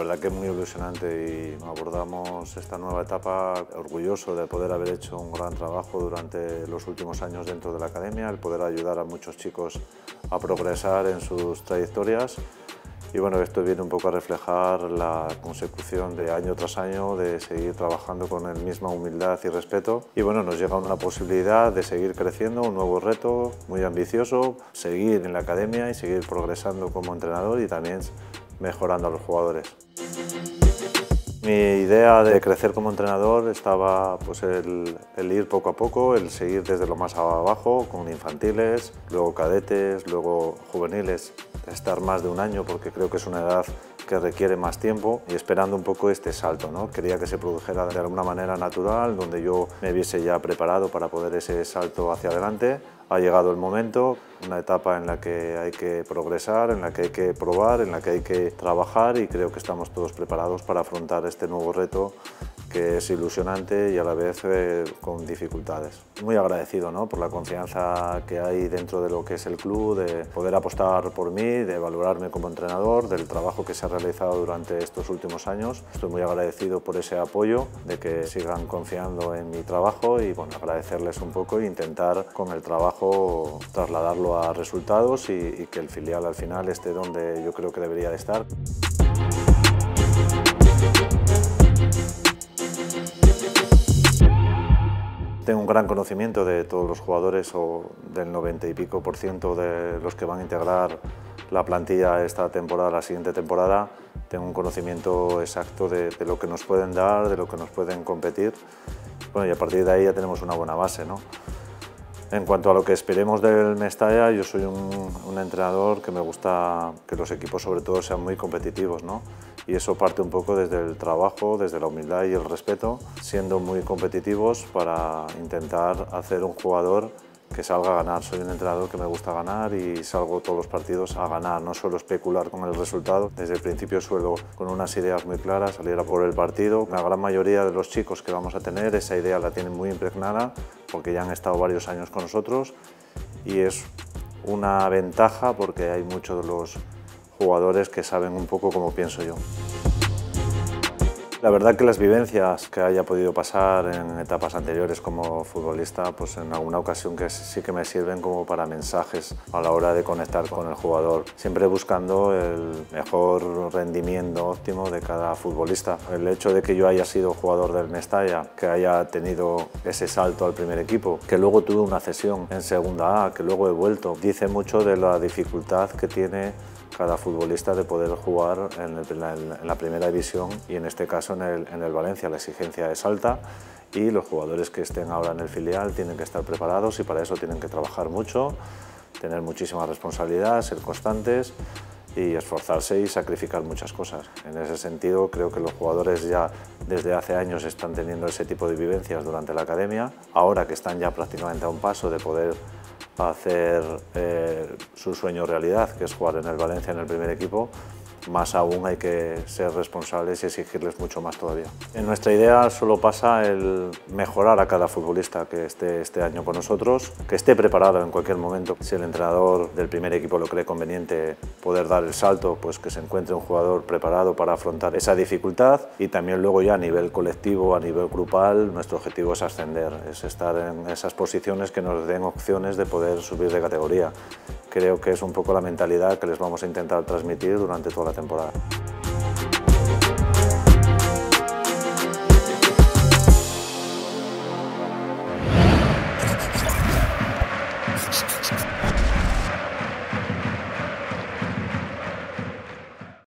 verdad que es muy ilusionante y abordamos esta nueva etapa orgulloso de poder haber hecho un gran trabajo durante los últimos años dentro de la academia, el poder ayudar a muchos chicos a progresar en sus trayectorias y bueno, esto viene un poco a reflejar la consecución de año tras año de seguir trabajando con la misma humildad y respeto. Y bueno, nos llega una posibilidad de seguir creciendo, un nuevo reto muy ambicioso, seguir en la academia y seguir progresando como entrenador y también mejorando a los jugadores. Mi idea de crecer como entrenador estaba pues el, el, ir poco a poco, el seguir desde lo más abajo, con infantiles, luego cadetes, luego juveniles, estar más de un año porque creo que es una edad que requiere más tiempo y esperando un poco este salto. ¿no? Quería que se produjera de alguna manera natural, donde yo me viese ya preparado para poder ese salto hacia adelante. Ha llegado el momento, una etapa en la que hay que progresar, en la que hay que probar, en la que hay que trabajar y creo que estamos todos preparados para afrontar este nuevo reto que es ilusionante y a la vez eh, con dificultades. Muy agradecido ¿no? por la confianza que hay dentro de lo que es el club, de poder apostar por mí, de valorarme como entrenador, del trabajo que se ha realizado durante estos últimos años. Estoy muy agradecido por ese apoyo, de que sigan confiando en mi trabajo y bueno, agradecerles un poco e intentar con el trabajo trasladarlo a resultados y, y que el filial al final esté donde yo creo que debería de estar. Tengo un gran conocimiento de todos los jugadores o del 90 y pico por ciento de los que van a integrar la plantilla esta temporada, la siguiente temporada. Tengo un conocimiento exacto de, de lo que nos pueden dar, de lo que nos pueden competir. Bueno, y a partir de ahí ya tenemos una buena base. ¿no? En cuanto a lo que esperemos del Mestalla, yo soy un, entrenador que me gusta que los equipos sobre todo sean muy competitivos, ¿no? Y eso parte un poco desde el trabajo, desde la humildad y el respeto, siendo muy competitivos para intentar hacer un jugador que salga a ganar. Soy un entrenador que me gusta ganar y salgo todos los partidos a ganar, no suelo especular con el resultado. Desde el principio suelo, con unas ideas muy claras, salir a por el partido. La gran mayoría de los chicos que vamos a tener esa idea la tienen muy impregnada porque ya han estado varios años con nosotros y es una ventaja porque hay muchos de los jugadores que saben un poco cómo pienso yo. La verdad que las vivencias que haya podido pasar en etapas anteriores como futbolista, pues en alguna ocasión que sí que me sirven como para mensajes a la hora de conectar con el jugador, siempre buscando el mejor rendimiento óptimo de cada futbolista. El hecho de que yo haya sido jugador del Mestalla, que haya tenido ese salto al primer equipo, que luego tuve una cesión en segunda A, que luego he vuelto, dice mucho de la dificultad que tiene cada futbolista de poder jugar en, la primera división y en este caso en el, en el Valencia. La exigencia es alta y los jugadores que estén ahora en el filial tienen que estar preparados y para eso tienen que trabajar mucho, tener muchísima responsabilidad, ser constantes y esforzarse y sacrificar muchas cosas. En ese sentido creo que los jugadores ya desde hace años están teniendo ese tipo de vivencias durante la academia, ahora que están ya prácticamente a un paso de poder hacer eh, su sueño realidad, que es jugar en el Valencia en el primer equipo, más aún hay que ser responsables y exigirles mucho más todavía. En nuestra idea solo pasa el mejorar a cada futbolista que esté este año con nosotros, que esté preparado en cualquier momento. Si el entrenador del primer equipo lo cree conveniente poder dar el salto, pues que se encuentre un jugador preparado para afrontar esa dificultad y también luego ya a nivel colectivo, a nivel grupal, nuestro objetivo es ascender, es estar en esas posiciones que nos den opciones de poder subir de categoría. Creo que es un poco la mentalidad que les vamos a intentar transmitir durante toda la temporada.